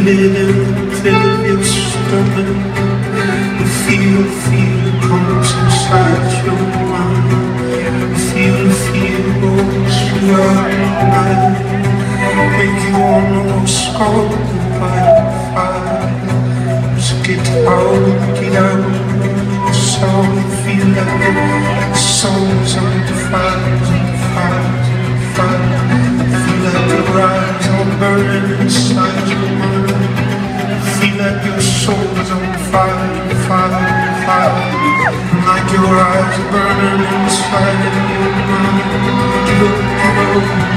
Feel it in the pit of your stomach. You feel, feel comes inside your mind. You Feel fear goes throughout the night. Make you almost go by fire. Just get out, get out. The soul feel like the soul's on the fire, on the fire. Feel like your eyes are burning inside your mind. Feel like your soul's on fire, fire, fire. Like your eyes are burning inside your mind. Give up,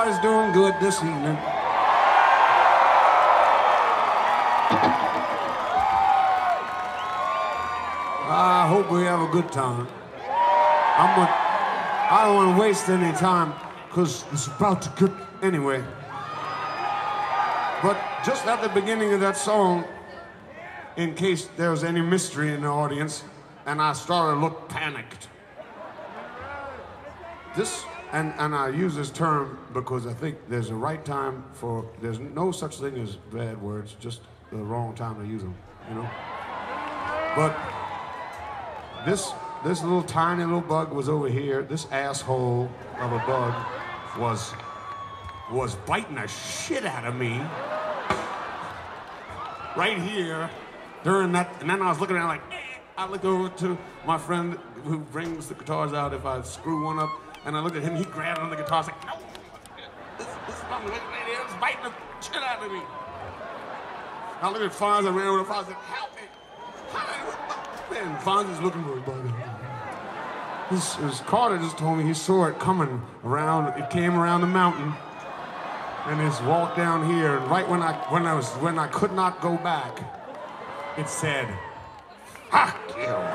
everybody's doing good this evening. I hope we have a good time. I'm gonna, don't want to waste any time because it's about to get anyway. But just at the beginning of that song, in case there was any mystery in the audience, and I started to look panicked. This and, and I use this term because I think there's a right time for, there's no such thing as bad words, just the wrong time to use them, you know? But this, this little tiny little bug was over here. This asshole of a bug was, was biting the shit out of me right here during that. And then I was looking at it like, eh. I look over to my friend who brings the guitars out if I screw one up. And I looked at him, he grabbed on the guitar, like, no, this, this is not the way biting the shit out of me. I looked at Fonz, I ran over to Fonz, said, help me. Man, Fonz is looking for his buddy. His, his Carter just told me he saw it coming around, it came around the mountain, and it's walked down here, and right when I, when I was, when I could not go back, it said, fuck you.